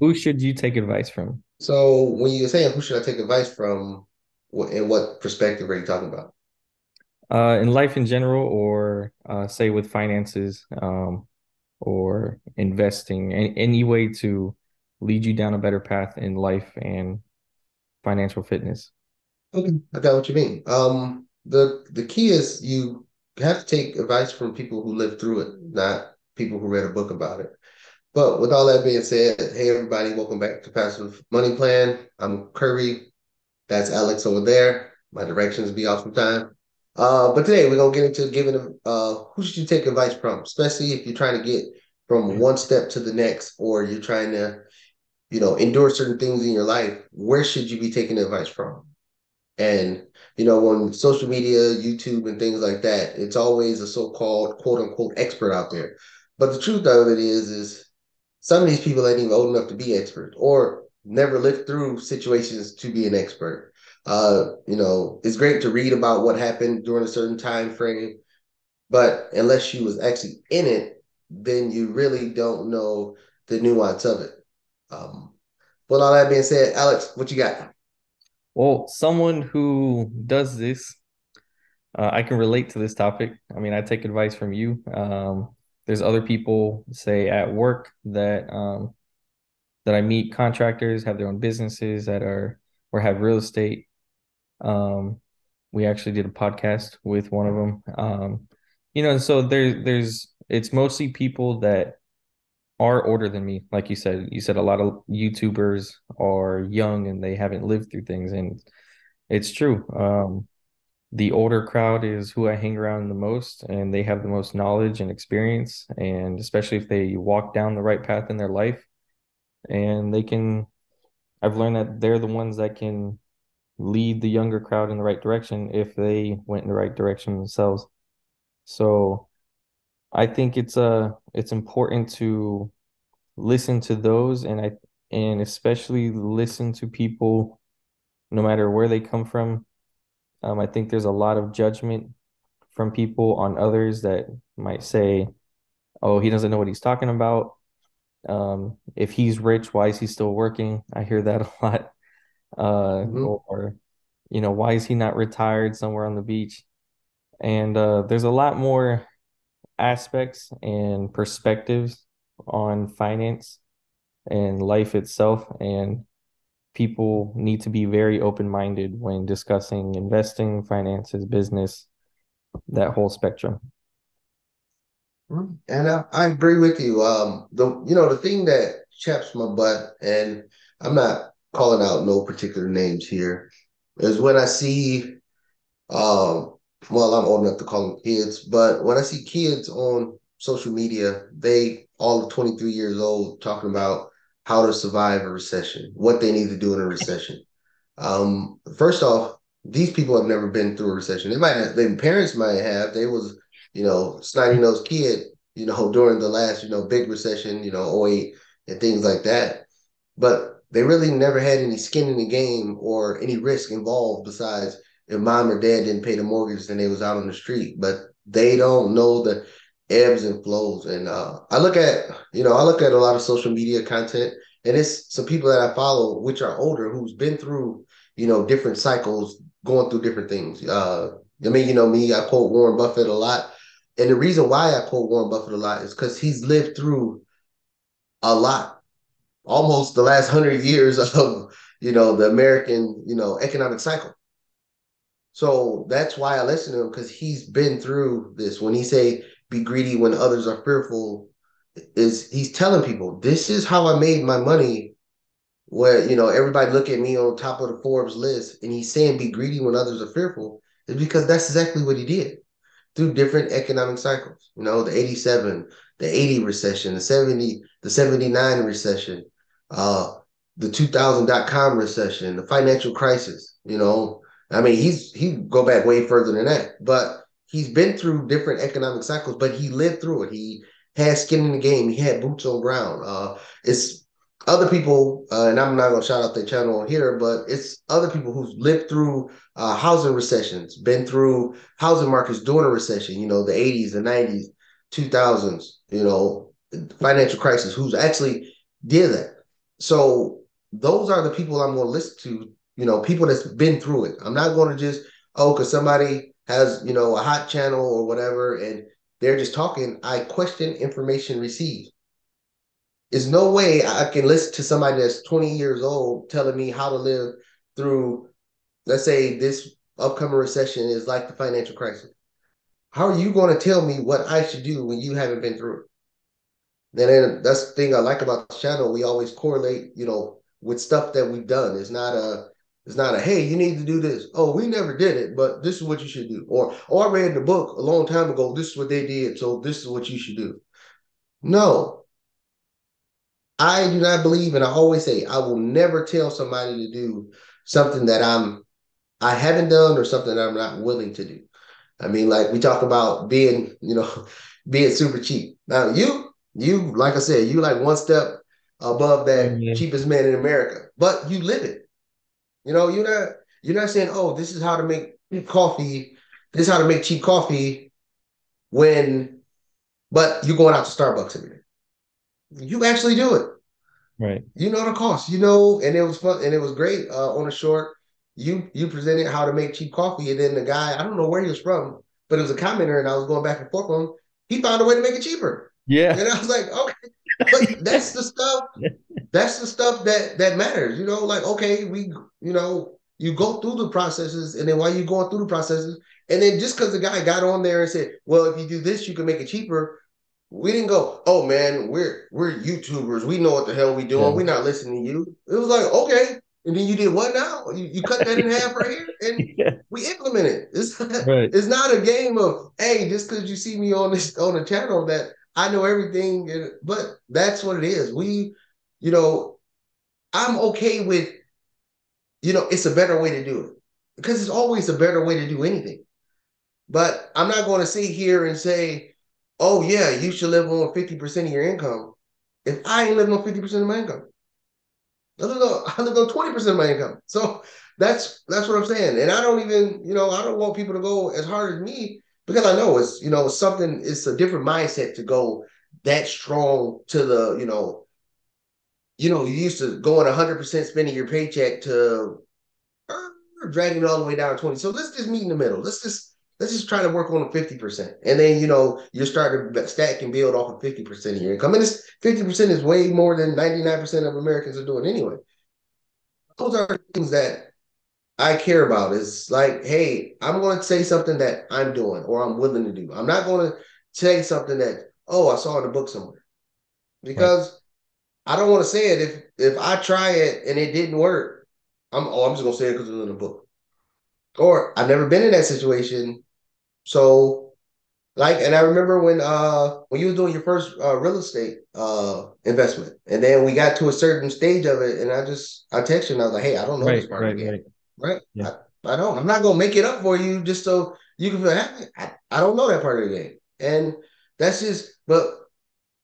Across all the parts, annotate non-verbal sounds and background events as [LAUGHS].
Who should you take advice from? So when you're saying who should I take advice from, in what perspective are you talking about? Uh, in life in general, or uh, say with finances, um, or investing, any, any way to lead you down a better path in life and financial fitness. Okay, I got what you mean. Um, the the key is you have to take advice from people who lived through it, not people who read a book about it. But with all that being said, hey everybody, welcome back to Passive Money Plan. I'm Curry. That's Alex over there. My directions be off from time. Uh, but today we're gonna get into giving uh who should you take advice from, especially if you're trying to get from one step to the next, or you're trying to, you know, endure certain things in your life. Where should you be taking advice from? And you know, when social media, YouTube, and things like that, it's always a so-called quote unquote expert out there. But the truth of it is, is some of these people ain't even old enough to be experts or never lived through situations to be an expert. Uh, you know, it's great to read about what happened during a certain time frame, but unless you was actually in it, then you really don't know the nuance of it. Um, with all that being said, Alex, what you got? Well, someone who does this, uh, I can relate to this topic. I mean, I take advice from you. Um, there's other people, say at work, that um, that I meet, contractors have their own businesses that are or have real estate. Um, we actually did a podcast with one of them. Um, you know, so there, there's it's mostly people that are older than me. Like you said, you said a lot of YouTubers are young and they haven't lived through things, and it's true. Um, the older crowd is who I hang around the most, and they have the most knowledge and experience, and especially if they walk down the right path in their life, and they can. I've learned that they're the ones that can lead the younger crowd in the right direction if they went in the right direction themselves. So I think it's uh it's important to listen to those and I and especially listen to people no matter where they come from. Um, I think there's a lot of judgment from people on others that might say, "Oh, he doesn't know what he's talking about." Um, if he's rich, why is he still working? I hear that [LAUGHS] a lot. Uh, mm-hmm. Or, you know, why is he not retired somewhere on the beach? And uh, there's a lot more aspects and perspectives on finance and life itself. And people need to be very open minded when discussing investing, finances, business, that whole spectrum. Mm-hmm. And I, I agree with you. Um, the you know the thing that chaps my butt, and I'm not calling out no particular names here, is when I see um, well, I'm old enough to call them kids, but when I see kids on social media, they all 23 years old talking about how to survive a recession, what they need to do in a recession. Um, first off, these people have never been through a recession. They might have, their parents might have. They was, you know, snotty nosed kid, you know, [LAUGHS] during the last, you know, big recession, you know, 08 and things like that. But they really never had any skin in the game or any risk involved besides if mom or dad didn't pay the mortgage, then they was out on the street. But they don't know the ebbs and flows. And uh, I look at, you know, I look at a lot of social media content, and it's some people that I follow, which are older, who's been through, you know, different cycles, going through different things. Uh, I mean, you know, me, I quote Warren Buffett a lot. And the reason why I quote Warren Buffett a lot is because he's lived through a lot, almost the last hundred years [LAUGHS] of, you know, the American, you know, economic cycle. So that's why I listen to him because he's been through this. When he say be greedy when others are fearful, is he's telling people this is how I made my money. Where you know everybody look at me on top of the Forbes list, and he's saying be greedy when others are fearful, is because that's exactly what he did through different economic cycles. You know, the 87, the 80 recession, the 70, the 79 recession, uh, the 2000 dot com recession, the financial crisis, you know, I mean, he's he go back way further than that, but he's been through different economic cycles, but he lived through it. He had skin in the game. He had boots on ground. Uh, it's other people, uh, and I'm not gonna shout out their channel here, but it's other people who've lived through uh, housing recessions, been through housing markets during a recession. You know, the 80s, the 90s, 2000s. You know, financial crisis. Who's actually did that? so those are the people I'm to listen to. You know, people that's been through it. I'm not going to just oh, because somebody has you know a hot channel or whatever, and they're just talking. I question information received. There's no way I can listen to somebody that's 20 years old telling me how to live through, let's say, this upcoming recession is like the financial crisis. How are you going to tell me what I should do when you haven't been through it? Then that's the thing I like about the channel. We always correlate, you know, with stuff that we've done. It's not a it's not a hey, you need to do this. Oh, we never did it, but this is what you should do. Or or I read the book a long time ago. This is what they did, so this is what you should do. No, I do not believe, and I always say I will never tell somebody to do something that I'm I haven't done or something that I'm not willing to do. I mean, like we talk about being, you know, [LAUGHS] being super cheap. Now you, you, like I said, you like one step above that mm-hmm. cheapest man in America, but you live it. You know, you're not you're not saying, oh, this is how to make coffee, this is how to make cheap coffee when but you're going out to Starbucks every day. You actually do it. Right. You know the cost, you know, and it was fun and it was great uh, on a short you you presented how to make cheap coffee, and then the guy, I don't know where he was from, but it was a commenter, and I was going back and forth with him. He found a way to make it cheaper. Yeah, and I was like, okay, but that's the stuff. [LAUGHS] That's the stuff that that matters. You know, like okay, we, you know, you go through the processes, and then while you're going through the processes, and then just because the guy got on there and said, well, if you do this, you can make it cheaper. We didn't go, oh man, we're we're YouTubers. We know what the hell we doing. Yeah. We're not listening to you. It was like, okay, and then you did what now? You, you cut that in [LAUGHS] half right here, and [LAUGHS] yeah. we implement it. It's [LAUGHS] right. it's not a game of hey, just because you see me on this on a channel that I know everything, but that's what it is. We, you know, I'm okay with, you know, it's a better way to do it because it's always a better way to do anything. But I'm not going to sit here and say, oh yeah, you should live on 50% of your income. If I ain't living on 50% of my income, [LAUGHS] I live on, I live on 20% of my income. So that's that's what I'm saying. And I don't even, you know, I don't want people to go as hard as me because I know it's, you know, something, it's a different mindset to go that strong to the, you know, you know, you used to going 100% spending your paycheck to uh, dragging it all the way down to 20. So let's just meet in the middle. Let's just let's just try to work on 50%. And then, you know, you start to stack and build off of 50% of your income. And this 50% is way more than 99% of Americans are doing anyway. Those are things that I care about. Is like, hey, I'm going to say something that I'm doing or I'm willing to do. I'm not going to say something that, oh, I saw in a book somewhere. Because. I don't want to say it if if I try it and it didn't work. I'm oh, I'm just gonna say it because it's in the book. Or I've never been in that situation so, like, and I remember when uh when you were doing your first uh, real estate uh investment, and then we got to a certain stage of it, and I just I texted you and I was like, hey, I don't know right, this part right, right? right? Yeah. I, I don't. I'm not gonna make it up for you just so you can feel happy. I, I don't know that part of the game, and that's just. But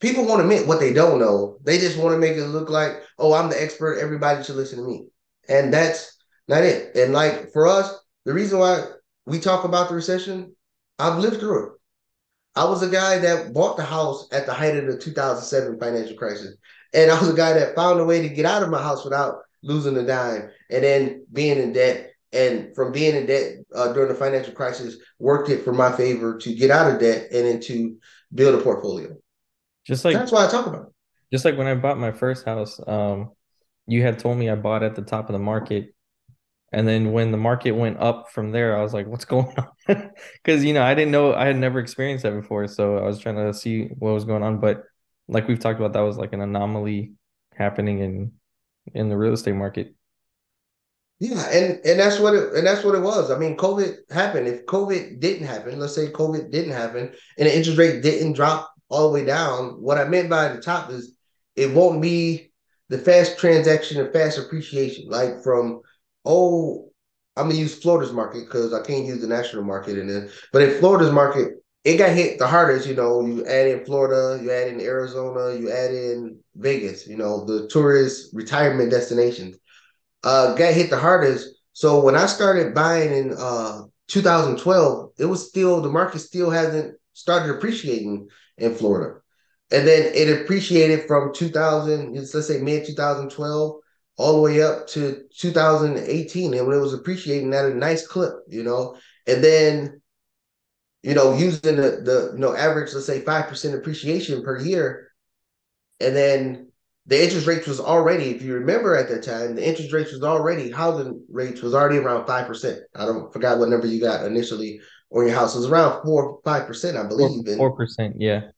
people want to admit what they don't know. They just want to make it look like, oh, I'm the expert. Everybody should listen to me, and that's not it. And like for us, the reason why we talk about the recession I've lived through it. I was a guy that bought the house at the height of the 2007 financial crisis. And I was a guy that found a way to get out of my house without losing a dime and then being in debt. And from being in debt uh, during the financial crisis, worked it for my favor to get out of debt and then to build a portfolio. Just like that's why I talk about it. Just like when I bought my first house, um, you had told me I bought at the top of the market and then when the market went up from there, I was like, what's [LAUGHS] going on? Because, you know, I didn't know, I had never experienced that before. So I was trying to see what was going on. But like we've talked about, that was like an anomaly happening in in the real estate market. Yeah, and and that's what it and that's what it was. I mean, COVID happened. If COVID didn't happen, let's say COVID didn't happen, and the interest rate didn't drop all the way down. What I meant by the top is it won't be the fast transaction and fast appreciation, like from oh, I'm gonna use Florida's market because I can't use the national market in it. But in Florida's market, it got hit the hardest. You know, you add in Florida, you add in Arizona, you add in Vegas. You know, the tourist retirement destinations uh, got hit the hardest. So when I started buying in uh, 2012, it was still the market still hasn't started appreciating in Florida. and then it appreciated from 2000, let's say mid 2012, all the way up to 2018, and when it was appreciating at a nice clip, you know. And then, you know, using the the you know average, let's say five percent appreciation per year, and then the interest rates was already, if you remember at that time, the interest rates was already housing rates was already around five percent. I don't forgot what number you got initially on your house. It was around four five percent, I believe. Four percent, yeah.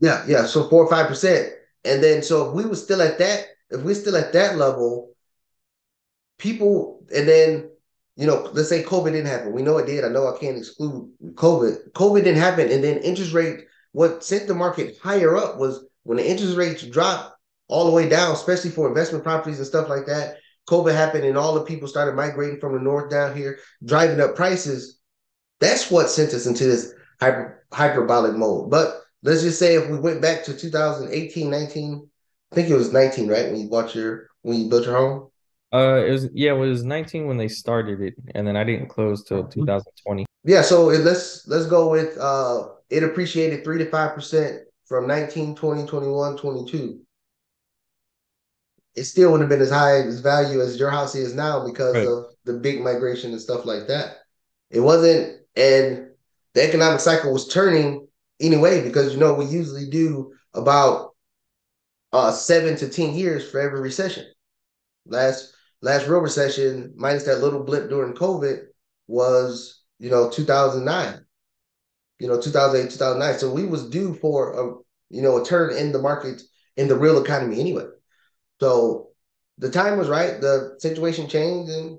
Yeah, yeah. So four or five percent. And then so if we were still at that, if we're still at that level, people and then you know, let's say COVID didn't happen. We know it did. I know I can't exclude COVID. COVID didn't happen. And then interest rate, what sent the market higher up was when the interest rates dropped all the way down, especially for investment properties and stuff like that. COVID happened and all the people started migrating from the north down here, driving up prices. That's what sent us into this hyper, hyperbolic mode. But let's just say if we went back to 2018, 19, I think it was 19, right? When you bought your when you built your home? Uh it was yeah, it was 19 when they started it, and then I didn't close till mm-hmm. 2020. Yeah, so it, let's let's go with uh it appreciated three to five percent from 19, 20, 21, 22. It still wouldn't have been as high as value as your house is now because right. of the big migration and stuff like that. It wasn't, and the economic cycle was turning anyway, because you know we usually do about uh seven to ten years for every recession. Last last real recession, minus that little blip during COVID, was you know 2009. You know 2008 2009. So we was due for a you know a turn in the market in the real economy anyway. So the time was right. The situation changed and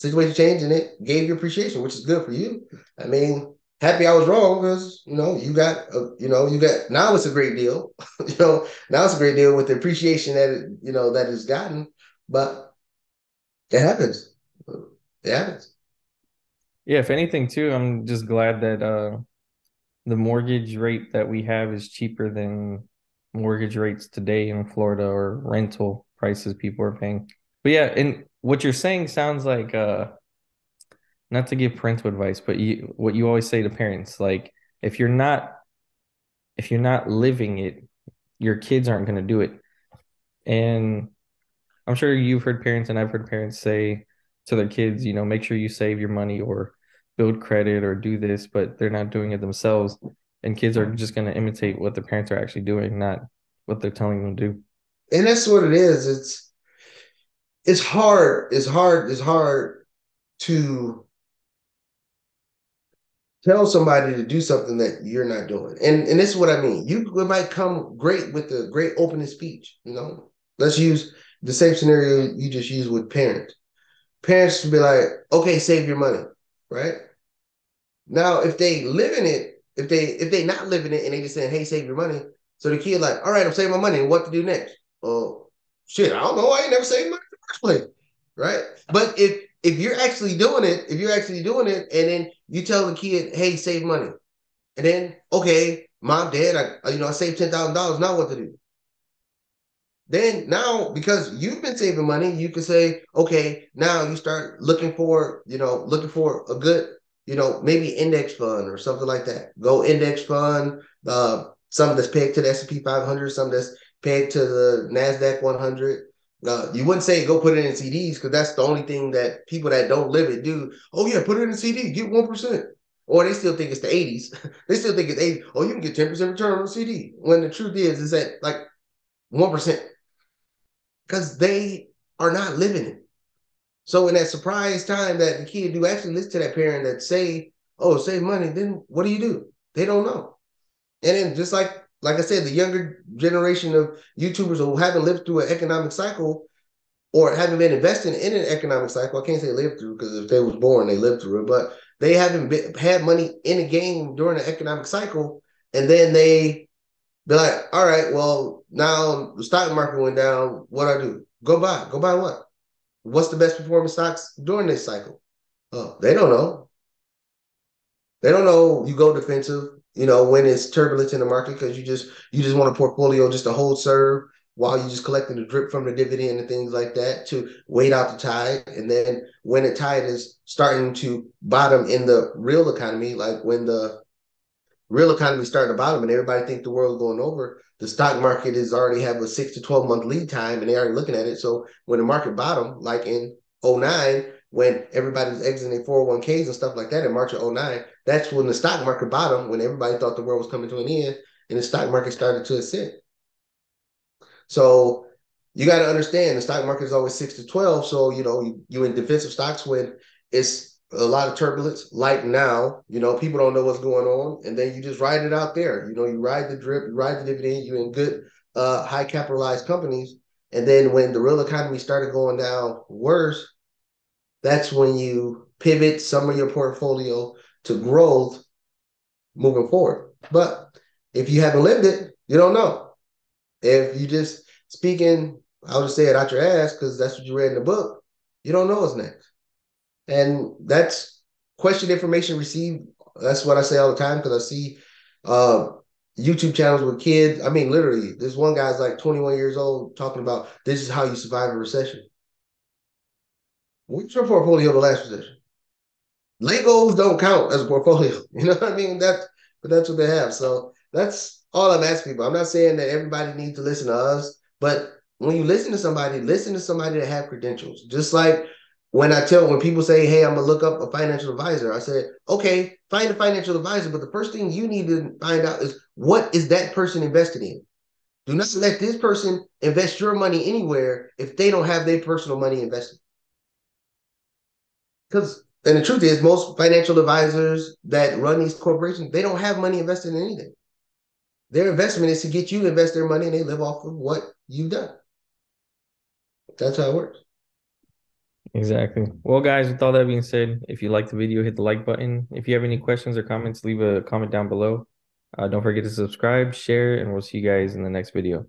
situation changed and it gave you appreciation, which is good for you. I mean, happy I was wrong because you know you got a, you know you got now it's a great deal. [LAUGHS] you know now it's a great deal with the appreciation that it, you know that it's gotten, but it happens. It happens. Yeah, if anything, too, I'm just glad that uh, the mortgage rate that we have is cheaper than mortgage rates today in Florida or rental prices people are paying. But yeah, and what you're saying sounds like uh not to give parental advice, but you what you always say to parents, like if you're not if you're not living it, your kids aren't going to do it. And I'm sure you've heard parents and I've heard parents say to their kids, you know, make sure you save your money or build credit or do this, but they're not doing it themselves. And kids are just going to imitate what their parents are actually doing, not what they're telling them to do. And that's what it is. It's it's hard. It's hard. It's hard to tell somebody to do something that you're not doing. And and this is what I mean. You might come great with a great opening speech, you know. Let's use the same scenario you just used with parents. Parents would be like, okay, save your money, right? Now, if they live in it, if they if they not living it and they just saying, hey, save your money, so the kid like, all right, I'm saving my money, what to do next? Oh, shit, I don't know. I ain't never saved money right? But if if you're actually doing it, if you're actually doing it, and then you tell the kid, "Hey, save money," and then okay, mom, dad, I you know I saved ten thousand dollars. Now what to do? Then now because you've been saving money, you can say, okay, now you start looking for you know looking for a good you know maybe index fund or something like that. Go index fund, uh, something that's pegged to the S and P 500, something that's pegged to the Nasdaq 100 uh, you wouldn't say go put it in CDs because that's the only thing that people that don't live it do. Oh yeah, put it in a CD, get one percent. Or they still think it's the 80s. [LAUGHS] they still think it's 80. Oh, you can get 10% return on a CD. When the truth is, is that like 1%. Because they are not living it. So in that surprise time that the kid do actually listen to that parent that say, oh, save money, then what do you do? They don't know. And then just like like I said, the younger generation of YouTubers who haven't lived through an economic cycle or haven't been investing in an economic cycle. I can't say lived through because if they was born, they lived through it, but they haven't been, had money in a game during an economic cycle, and then they be like, "All right, well now the stock market went down. What do I do? Go buy. Go buy what? What's the best performing stocks during this cycle? Oh, they don't know. They don't know. You go defensive you know, when it's turbulence in the market because you just you just want a portfolio just to hold serve while you're just collecting the drip from the dividend and things like that to wait out the tide. And then when the tide is starting to bottom in the real economy, like when the real economy starting to bottom and everybody think the world's going over, the stock market is already have a six to 12 month lead time and they're already looking at it. So when the market bottom, like in 09, when everybody was exiting 401ks and stuff like that in March of 09, that's when the stock market bottomed, when everybody thought the world was coming to an end and the stock market started to ascend. So you got to understand the stock market is always six to 12. So, you know, you, you in defensive stocks when it's a lot of turbulence, like now, you know, people don't know what's going on. And then you just ride it out there. You know, you ride the drip, you ride the dividend, you're in good, uh, high capitalized companies. And then when the real economy started going down worse, that's when you pivot some of your portfolio to growth moving forward. But if you haven't lived it, you don't know. If you just speaking, I'll just say it out your ass because that's what you read in the book, you don't know what's next. And that's question information received. That's what I say all the time because I see uh, YouTube channels with kids. I mean, literally, this one guy's like 21 years old talking about this is how you survive a recession. What's your portfolio the last position? Legos don't count as a portfolio. [LAUGHS] You know what I mean? That, but that's what they have. So that's all I'm asking people. I'm not saying that everybody needs to listen to us, but when you listen to somebody, listen to somebody that have credentials. Just like when I tell when people say, "Hey, I'm gonna look up a financial advisor," I said, "Okay, find a financial advisor." But the first thing you need to find out is what is that person invested in. Do not let this person invest your money anywhere if they don't have their personal money invested. Because and the truth is, most financial advisors that run these corporations, they don't have money invested in anything. Their investment is to get you to invest their money, and they live off of what you've done. That's how it works. Exactly. Well, guys, with all that being said, if you like the video, hit the like button. If you have any questions or comments, leave a comment down below. Uh, don't forget to subscribe, share, and we'll see you guys in the next video.